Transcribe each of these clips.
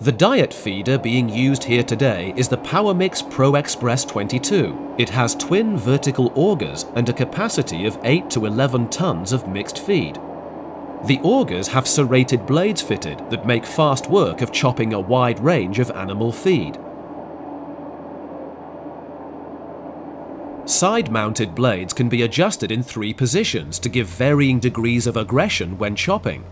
The diet feeder being used here today is the PowerMix Pro Express 22. It has twin vertical augers and a capacity of 8 to 11 tons of mixed feed. The augers have serrated blades fitted that make fast work of chopping a wide range of animal feed. Side-mounted blades can be adjusted in three positions to give varying degrees of aggression when chopping.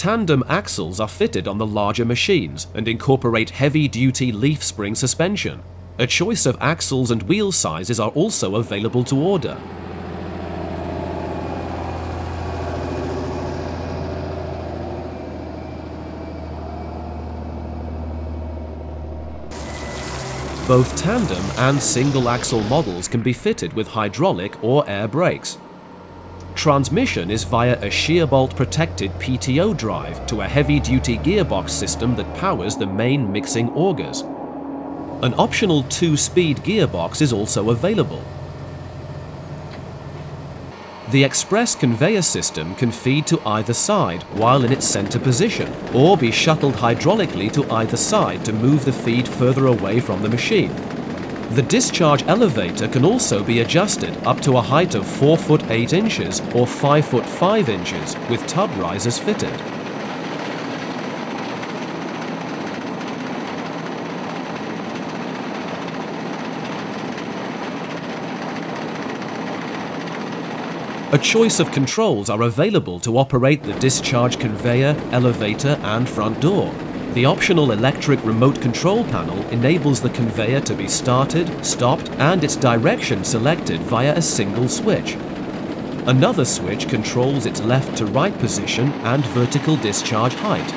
Tandem axles are fitted on the larger machines and incorporate heavy-duty leaf spring suspension. A choice of axles and wheel sizes are also available to order. Both tandem and single axle models can be fitted with hydraulic or air brakes. Transmission is via a shear bolt protected PTO drive to a heavy duty gearbox system that powers the main mixing augers. An optional two-speed gearbox is also available, the express conveyor system can feed to either side while in its center position, or be shuttled hydraulically to either side to move the feed further away from the machine. The discharge elevator can also be adjusted up to a height of 4 foot 8 inches or 5 foot 5 inches with tub risers fitted. A choice of controls are available to operate the discharge conveyor, elevator and front door. The optional electric remote control panel enables the conveyor to be started, stopped and its direction selected via a single switch. Another switch controls its left to right position and vertical discharge height.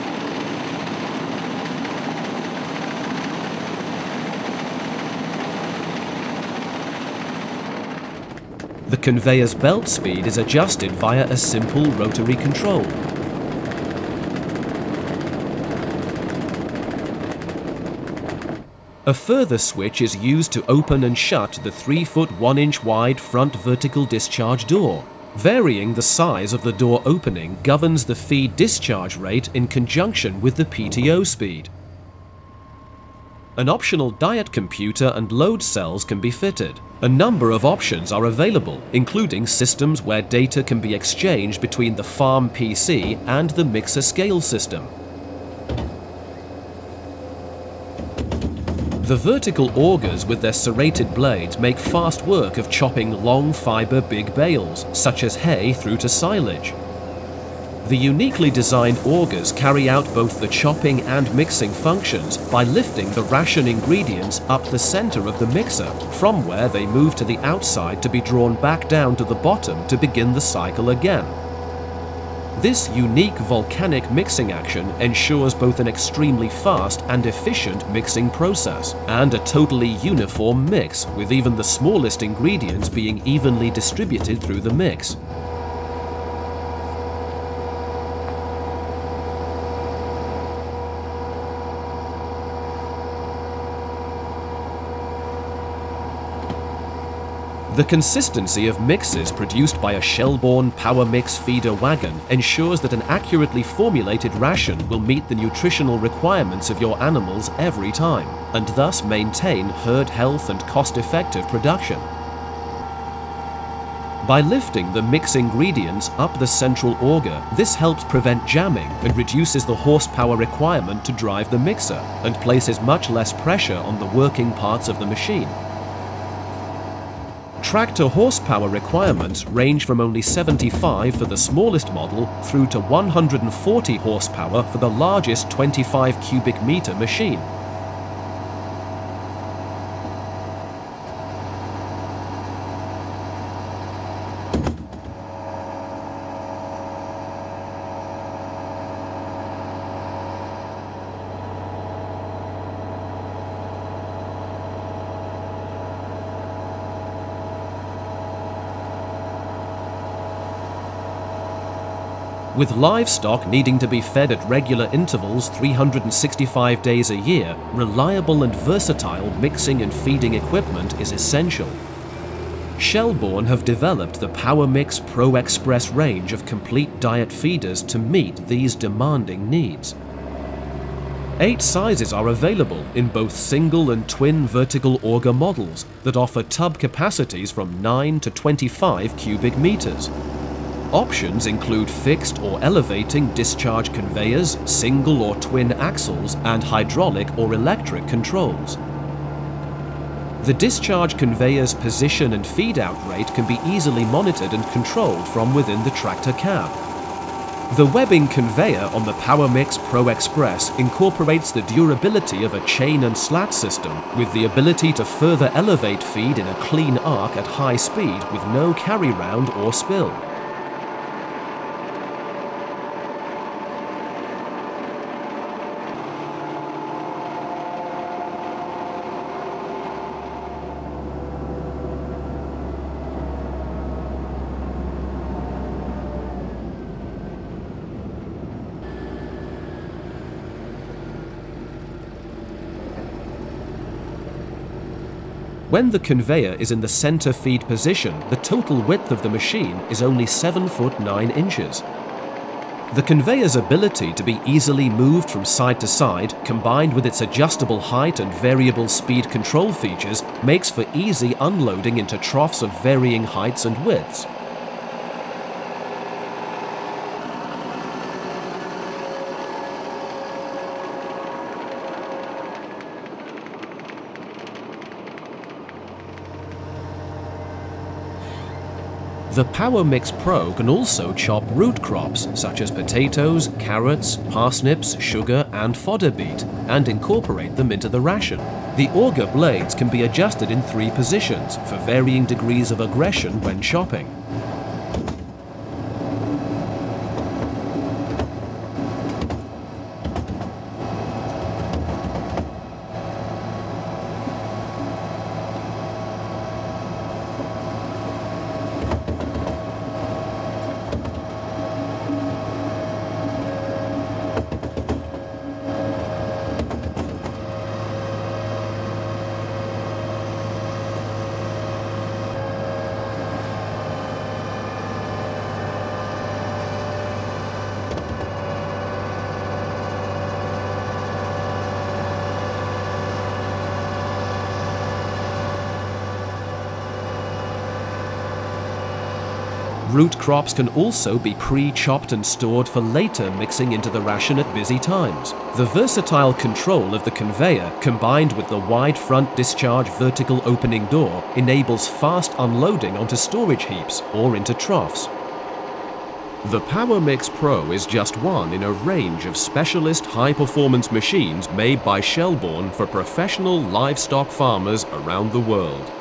The conveyor's belt speed is adjusted via a simple rotary control. A further switch is used to open and shut the 3 foot 1 inch wide front vertical discharge door. Varying the size of the door opening governs the feed discharge rate in conjunction with the PTO speed. An optional diet computer and load cells can be fitted. A number of options are available, including systems where data can be exchanged between the farm PC and the mixer scale system. The vertical augers with their serrated blades make fast work of chopping long fibre big bales, such as hay through to silage. The uniquely designed augers carry out both the chopping and mixing functions by lifting the ration ingredients up the center of the mixer, from where they move to the outside to be drawn back down to the bottom to begin the cycle again. This unique volcanic mixing action ensures both an extremely fast and efficient mixing process, and a totally uniform mix, with even the smallest ingredients being evenly distributed through the mix. The consistency of mixes produced by a Shelbourne Power Mix feeder wagon ensures that an accurately formulated ration will meet the nutritional requirements of your animals every time, and thus maintain herd health and cost-effective production. By lifting the mix ingredients up the central auger, this helps prevent jamming and reduces the horsepower requirement to drive the mixer, and places much less pressure on the working parts of the machine. Tractor horsepower requirements range from only 75 for the smallest model through to 140 horsepower for the largest 25 cubic meter machine. With livestock needing to be fed at regular intervals 365 days a year, reliable and versatile mixing and feeding equipment is essential. Shelbourne have developed the PowerMix Pro Express range of complete diet feeders to meet these demanding needs. Eight sizes are available in both single and twin vertical auger models that offer tub capacities from 9 to 25 cubic meters. Options include fixed or elevating discharge conveyors, single or twin axles, and hydraulic or electric controls. The discharge conveyor's position and feed-out rate can be easily monitored and controlled from within the tractor cab. The webbing conveyor on the PowerMix Pro Express incorporates the durability of a chain and slat system with the ability to further elevate feed in a clean arc at high speed with no carry round or spill. When the conveyor is in the center feed position, the total width of the machine is only 7 foot 9 inches. The conveyor's ability to be easily moved from side to side, combined with its adjustable height and variable speed control features, makes for easy unloading into troughs of varying heights and widths. The PowerMix Pro can also chop root crops such as potatoes, carrots, parsnips, sugar and fodder beet and incorporate them into the ration. The auger blades can be adjusted in three positions for varying degrees of aggression when chopping. Root crops can also be pre-chopped and stored for later mixing into the ration at busy times. The versatile control of the conveyor, combined with the wide front discharge vertical opening door, enables fast unloading onto storage heaps or into troughs. The PowerMix Pro is just one in a range of specialist high-performance machines made by Shelbourne for professional livestock farmers around the world.